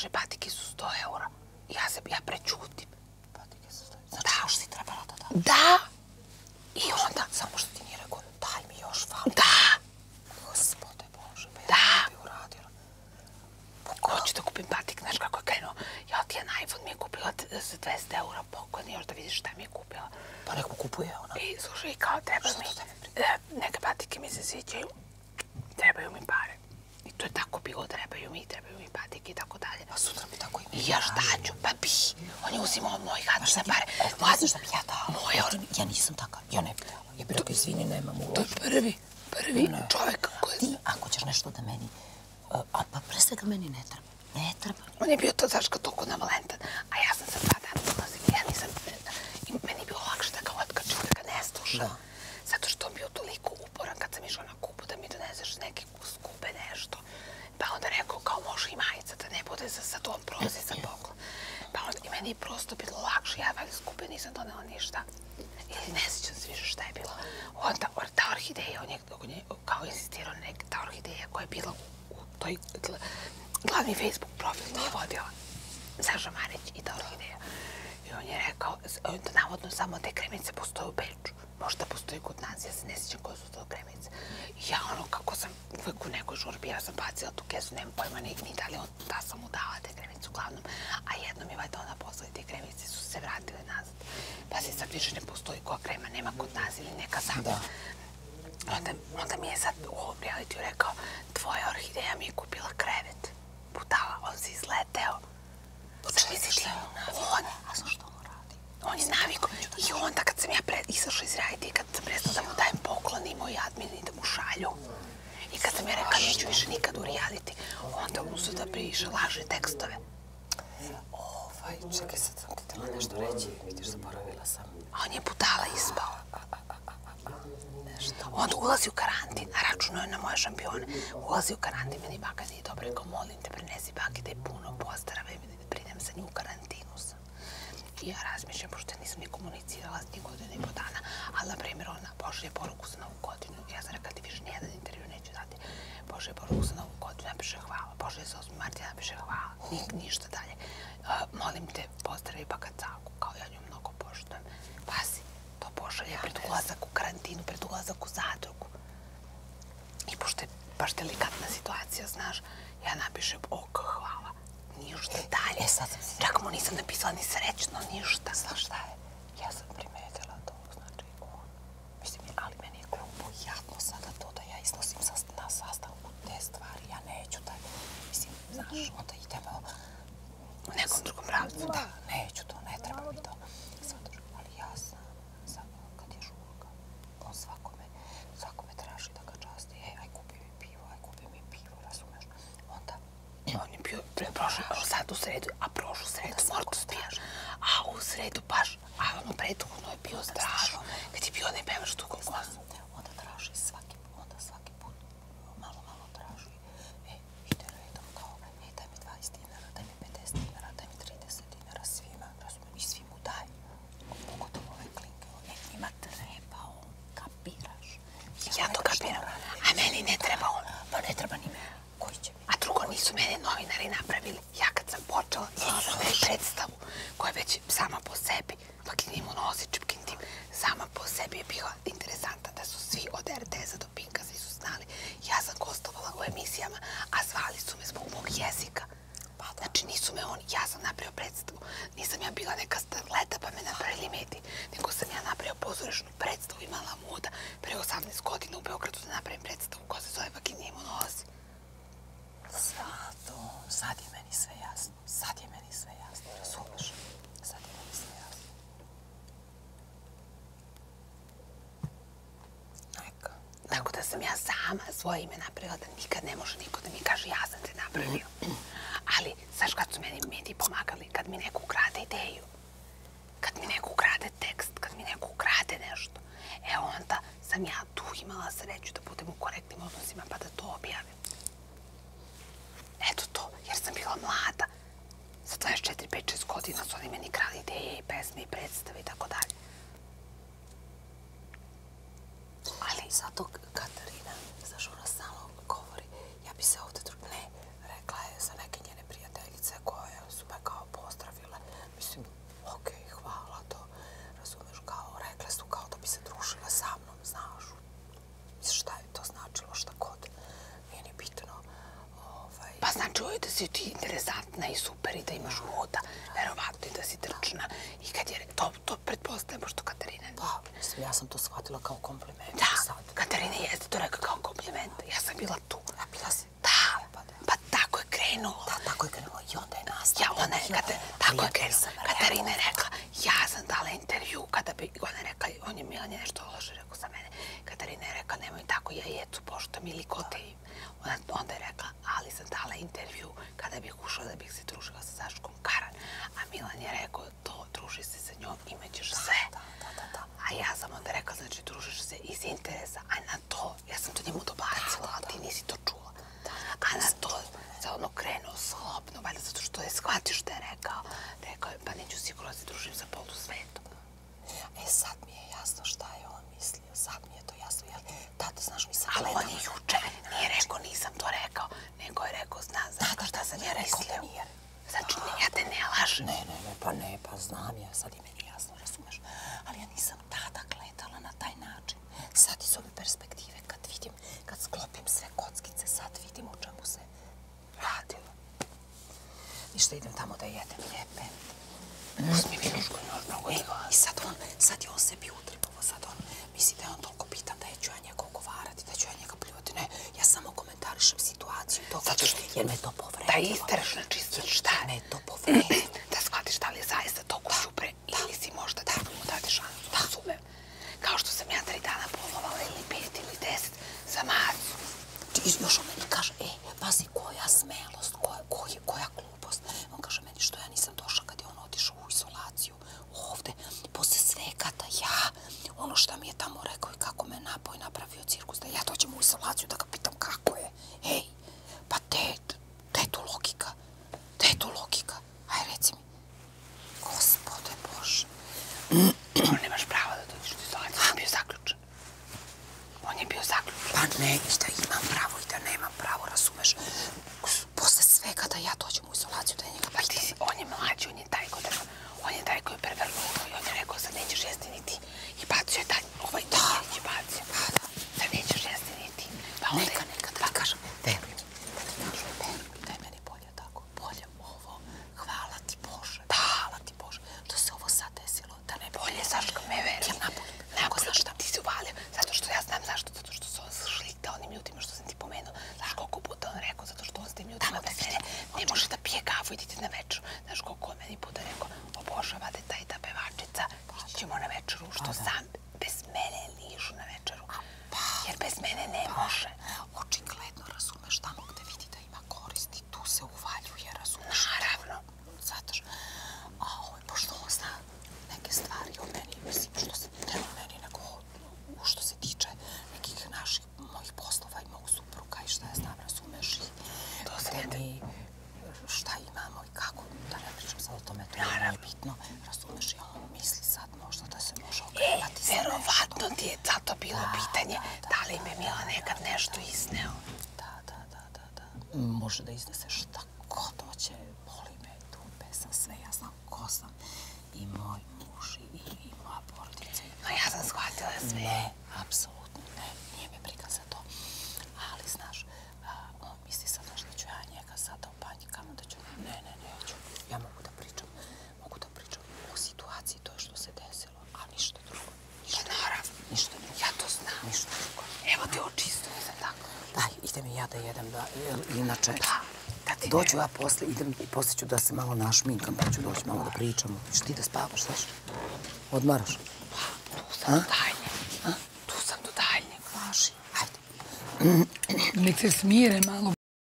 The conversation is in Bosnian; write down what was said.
kaže, patike su 100 eura. Ja se, ja prećutim. Patike su stoji. Znači, Da. još si trebala da da. Da! I onda, Samo što ti nije rekao, daj mi još fali. da! Gospode Bože, pa ja Da. bi uradila. Hoću da kupim patik, znaš kako je krenuo. Ja ti jedan iPhone mi je kupila za 200 eura pokojni, još da vidiš šta mi je kupila. Pa neko kupuje ona. I slušaj, kao treba Šta mi, to tebi e, neke patike mi se sviđaju, trebaju mi pare. I to je tako bilo, trebaju mi, trebaju mi patike i tako dalje. A sutra bi tako i ja šta ću? Pa bi, on je uzimao od mojih ti, pare. e, Moja- znaš šta bi ja dala? Moje, Ja, nisam takav, ja ne bi dala. Ja bi rekao, izvini, nemam u to je prvi, prvi Ne. čovjek koji... Ti, ako ćeš nešto da meni, a, a pa pre svega meni ne treba. Ne treba. On je bio to Daška toliko navalentan, a ja sam sa dva dana dolazila, ja nisam, i meni je bilo lakše da ga otkačim, da ga ne slušam. Da. Zato što on bio toliko uporan kad sam išla na kupu da mi doneseš neke skupe nešto. Pa onda rekao kao može i majica da ne bude za, za to on prolazi za poklon. Pa onda i meni je prosto bilo lakše, ja veli skupe nisam donela ništa. Ili ne sjećam se više šta je bilo. Onda or, ta orhideja, on je, on je kao insistirao na ta orhideja koja je bila u, u toj gl- glavni Facebook profil koji je vodio Saša Marić i ta orhideja. I on je rekao, on da navodno samo te kremice postoje u Beču. Možda postoji kod nas, ja se ne sjećam koje su to kremice. I ja ono, kako sam uvek u nekoj žurbi, ja sam bacila tu kesu, nemam pojma ni, ni da li on, da sam mu dala te kremice uglavnom. A jednom je valjda ona posla i te kremice su se vratile nazad. Pa se sad više ne postoji koja krema, nema kod nas ili neka sama. Da. Onda, onda mi je sad u ovom realitiju rekao, tvoja orhideja mi je kupila krevet. Budala, on se izleteo. Zamisli ti, on, A on radi? on je naviko. I onda kad sam ja pre, izašla iz reality, kad sam prestala da mu dajem poklon i moj admin i da mu šalju. I kad sam ja rekla neću više nikad u reality, onda uzu da priše laže tekstove. Ovaj, čekaj, sad sam ti tela nešto reći. Vidiš, zaboravila sam. A on je budala ispao. Nešto. Onda ulazi u karantin, a računao je na moje šampione. Ulazi u karantin, meni baka nije dobro, rekao, molim te, prenesi baki da je puno pozdrava i da pridem sa njim u karantinu sam. I ja razmišljam, pošto nisam ni komunicirala s njim godinu i po dana, ali, na primjer, ona pošlje poruku za novu godinu. Ja sam rekla, ti više nijedan intervju neću dati. Pošlje poruku za novu godinu, napiše hvala. Pošlje za 8. marta, napiše hvala. Nik, ništa dalje. Uh, molim te, pozdravi baka Caku, kao ja nju mnogo poštujem. Pazi, to pošalje pred ulazak u karantinu, pred ulazak u zadrugu. I pošto je baš delikatna situacija, znaš, ja napišem ok, hvala. Ništa dalje. E, sad sam si- Čak mu nisam napisala ni srećno, ništa. Znaš šta je? Ja sam primetila to, znači on, mislim, ali meni je glupo jadno sada to da ja iznosim sa, na sastanku te stvari, ja neću da, mislim, znaš, onda idemo, U nekom drugom pravcu. da, neću to, ne treba mi to, shvataš, ali ja sam, sam, kad je žurka, on svakome, svakome traži da ga časti, ej, aj kupi mi pivo, aj kupi mi pivo, razumeš, onda, On je pre prošle, sad u sredu, a prošlu sredu Mortus pijaš. A u sredu baš, a ono prethodno je bio strašno. Kad je bio onaj pevač tu kokosu. onda traži svaki, onda svaki put malo, malo traži. E, ide redom kao, e, daj mi 20 dinara, daj mi 50 dinara, daj mi 30 dinara svima, razumijem, i svi mu daj. Pogotovo ove klinke, e, njima treba on, kapiraš. Ja to kapiram. A meni ne treba on. Pa ne treba ni me. Koji će mi? A drugo, nisu mene novinari napravili. Ja kad sam počela, imala sam već predstavu koja već sama po sebi, Lakin imunozi čipkin tim, sama po sebi je bila interesantna da su svi od RTS-a do Pinka, svi su znali. Ja sam gostovala u emisijama, a zvali su me zbog mog jezika. Pa, znači nisu me oni, ja sam napravio predstavu. Nisam ja bila neka starleta pa me napravili mediji, nego sam ja napravio pozorišnu predstavu, imala muda pre 18 godina u Beogradu da napravim predstavu koja se zove Vagini imunozi. Zato, sad je meni sve jasno. Sad je meni sve jasno, razumeš? Sad je meni sve jasno. Neka. Tako da sam ja sama svoje ime napravila da nikad ne može niko da mi kaže ja sam te napravio. Ali, znaš kad su meni mediji pomagali? Kad mi neko ukrade ideju. Kad mi neko ukrade tekst, kad mi neko ukrade nešto. E onda sam ja tu imala sreću da budem u korektnim odnosima pa da to objavim. Eto to, jer sam bila mlada. Sa 24, 5, 6 godina su oni meni krali ideje i pesme i predstave i tako dalje. Ali zato Katarina, znaš, ona stalno govori, ja bi se ovdje drug... Ne, rekla je za neke njene prijateljice koje Pa znači ovo je da si ti interesantna i super i da imaš muda, verovatno i da si trčna. I kad je, to, to pretpostavljamo što Katarina. Pa, mislim, ja sam to shvatila kao kompliment. Da, Sad. Katarina jeste to rekao kao kompliment. Ja sam bila tu. Ja bila si. Da, Pa da. pa tako je krenulo. Da, tako je krenulo. I onda je nastavila. Ja, ona je, kada, tako je krenulo. Katarina je rekla, ja sam dala intervju, kada bi, ona rekla, on je Milan je nešto loše rekao za mene. Katarina je rekla, nemoj tako, ja jecu, pošto mi likote im. Ona, onda je rekla, ali sam dala intervju kada bih ušla da bih se družila sa Saškom Karan. A Milan je rekao, to, druži se sa njom, imaćeš sve. Da, da, da, da. A ja sam onda rekla, znači, družiš se interesa, a na to, ja sam to njemu dobacila, a ti nisi to čula. A na to se ono krenuo slobno, valjda zato što je shvatio što je rekao. Rekao je, pa neću sigurno da se družim sa polu svetom. E, sad mi je jasno šta je on mislio. Sad mi je to jasno. Jer, tata, znaš, mi sam Ali gledala. on je juče nije rekao, nisam to rekao, nego je rekao, zna, znaš šta sam ja rekao da mislio. nije. Znači, ne, ja te ne lažem. Ne, ne, ne, pa ne, pa znam ja, sad je meni jasno, razumeš. Ali ja nisam tada gledala na taj način. Sad iz ove perspektive, kad vidim, kad sklopim sve kockice, sad vidim o čemu se radilo. Ništa, idem tamo da jedem lijepe. Uzmi vinušku, još mnogo E, ti i sad on, sad je on sebi utripovo, sad on misli da je on toliko bitan da je ću ja njega ogovarati, da ću ja njega pljuvati. Ne, ja samo komentarišem situaciju i to Zato što- jer me to povredilo. Da istraš na čisto šta je to povredilo. da shvatiš da li je zaista to kućupre ili si možda da mu dati šansu, da razumem. Kao što sam ja tri dana polovala ili pet ili deset za macu. I još on meni kaže, e, pazi, koja smelost, koja, koja, koja glupost. On kaže meni što ja nisam došla kad je on otišao u izolaciju ovde, posle svega da ja, ono šta mi je tamo rekao i kako me napao i napravio cirkus, da ja dođem u izolaciju da ga pitam kako je. Ej, pa te, te tu logika? Te tu logika? Aj, reci mi. Gospode Bože. On nemaš pravo da dođeš u izolaciju, on je bio zaključan. On je bio zaključan. Pa ne, da imam pravo i da nemam pravo, razumeš? Posle svega da ja dođem u izolaciju, da je njega Pa ti pitam. si, on je mlađi, on je taj kod on je taj koji je prevrnuo i on je rekao sad nećeš jesti ni ti. Bacio je taj, ovaj tanjerić je bacio. Sad nećeš jesti ni ti. Pa onda Neka, neka, da ti kažem, veruj mi, da ti kažem, veruj mi da je meni bolje tako, bolje ovo, hvala ti Bože, hvala ti Bože, što se ovo sad desilo, da ne Bolje, Saška, me veruj. Ja napolje, Napolje, znaš šta ti si uvalio? Zato što ja znam zašto, zato što se on šlita onim ljudima što sam ti pomenuo. Znaš koliko puta on rekao, zato što on s tim ljudima bez mene ne može da pije kafu i idite na večeru. Znaš koliko on meni puta rekao, obožavate taj ta pevačica, ići ćemo na večeru, što sam bez mene nižu na večeru. Jer bez mene ne može. Očigledno razumeš tamo gde vidi da ima koristi, tu se uvaljuje, razumeš? Naravno. Zato što, a ovaj, pošto on zna neke stvari o meni, mislim, što se, ne o meni, nego u što se tiče nekih naših, mojih poslova i mog supruga i šta ja znam, razumeš? I To se gde ne- mi, šta imamo i kako, da ne pričam sad o tome, to je bitno, razumeš? I on misli sad možda da se može E, ogrevati za nešto. verovatno bilo pitanje da li im je Mila nekad nešto izneo. Da, da, da, da, da. Može da iznese šta god hoće, boli me dupe sa sve, ja znam ko sam. I moj muž i, i moja porodica. No ja sam shvatila sve. Ne, apsolutno ne, nije me briga za to. Ali, znaš, a, on misli sad da ću ja njega sada opanjikama, da ću... Ne, ne, neću. Ja mogu da pričam, mogu da pričam o situaciji, to je što se desilo, a ništa drugo. Ništa, Pa naravno. ništa drugo. Ja to znam. Ništa drugo. Evo ti očisto, nisam tako. Daj, idem i ja da jedem, da, jer inače... Da, kad ti Doću ja posle, idem i posle ću da se malo našminkam, pa ću doći malo da pričamo. Ćeš ti da spavaš, znaš? Odmaraš? Tu sam do daljnjeg. Tu sam do daljnjeg. Važi. Ajde. Nek se smire malo.